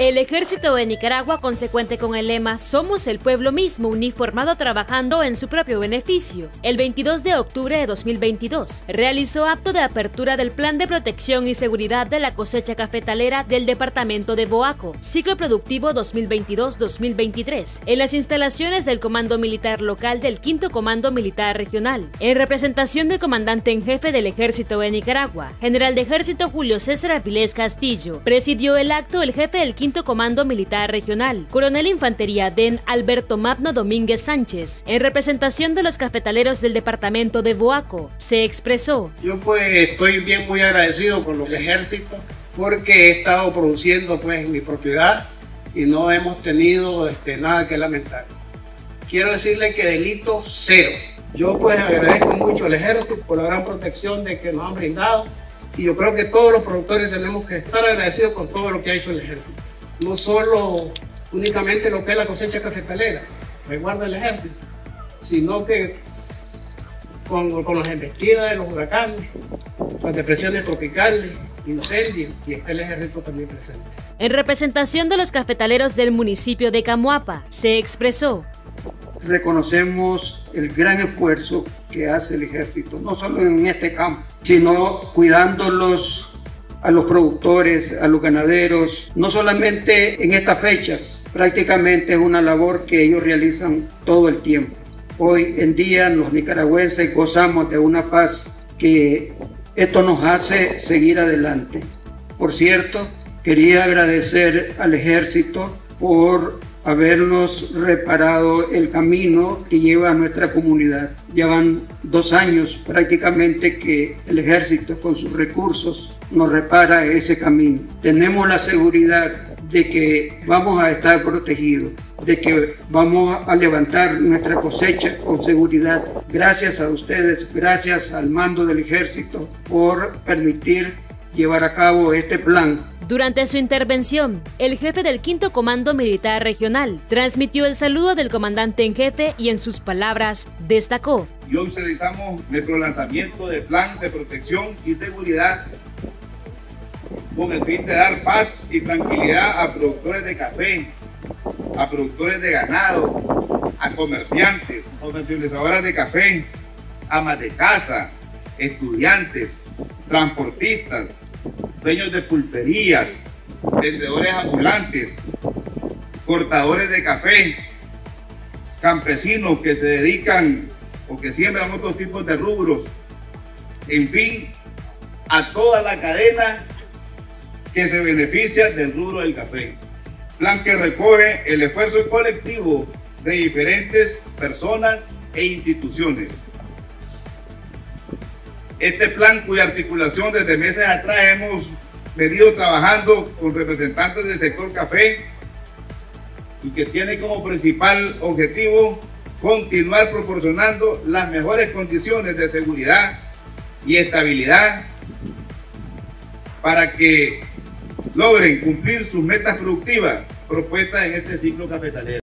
El ejército de Nicaragua, consecuente con el lema Somos el pueblo mismo uniformado trabajando en su propio beneficio, el 22 de octubre de 2022 realizó acto de apertura del Plan de Protección y Seguridad de la cosecha cafetalera del departamento de Boaco, ciclo productivo 2022-2023, en las instalaciones del Comando Militar Local del 5 Comando Militar Regional, en representación del comandante en jefe del ejército de Nicaragua, general de ejército Julio César Avilés Castillo, presidió el acto el jefe del 5 Comando Militar Regional, coronel Infantería DEN Alberto Magno Domínguez Sánchez, en representación de los cafetaleros del departamento de Boaco, se expresó. Yo pues estoy bien muy agradecido con los ejércitos porque he estado produciendo pues mi propiedad y no hemos tenido este, nada que lamentar. Quiero decirle que delito cero. Yo pues agradezco mucho al ejército por la gran protección de que nos han brindado y yo creo que todos los productores tenemos que estar agradecidos con todo lo que ha hecho el ejército no solo únicamente lo que es la cosecha cafetalera, resguarda el ejército, sino que con, con las embestidas de los huracanes, las depresiones tropicales, incendios, y está el ejército también presente. En representación de los cafetaleros del municipio de Camuapa, se expresó. Reconocemos el gran esfuerzo que hace el ejército, no solo en este campo, sino cuidándolos a los productores, a los ganaderos, no solamente en estas fechas, prácticamente es una labor que ellos realizan todo el tiempo. Hoy en día los nicaragüenses gozamos de una paz que esto nos hace seguir adelante. Por cierto, quería agradecer al ejército por habernos reparado el camino que lleva a nuestra comunidad. Ya van dos años prácticamente que el ejército con sus recursos nos repara ese camino. Tenemos la seguridad de que vamos a estar protegidos, de que vamos a levantar nuestra cosecha con seguridad. Gracias a ustedes, gracias al mando del ejército por permitir llevar a cabo este plan durante su intervención, el jefe del Quinto Comando Militar Regional transmitió el saludo del comandante en jefe y en sus palabras destacó. Y hoy realizamos nuestro lanzamiento de plan de protección y seguridad con el fin de dar paz y tranquilidad a productores de café, a productores de ganado, a comerciantes, comercializadoras de café, amas de casa, estudiantes, transportistas, dueños de pulperías, vendedores ambulantes, cortadores de café, campesinos que se dedican o que siembran otros tipos de rubros, en fin, a toda la cadena que se beneficia del rubro del café. Plan que recoge el esfuerzo colectivo de diferentes personas e instituciones este plan cuya articulación desde meses atrás hemos venido trabajando con representantes del sector café y que tiene como principal objetivo continuar proporcionando las mejores condiciones de seguridad y estabilidad para que logren cumplir sus metas productivas propuestas en este ciclo cafetalero.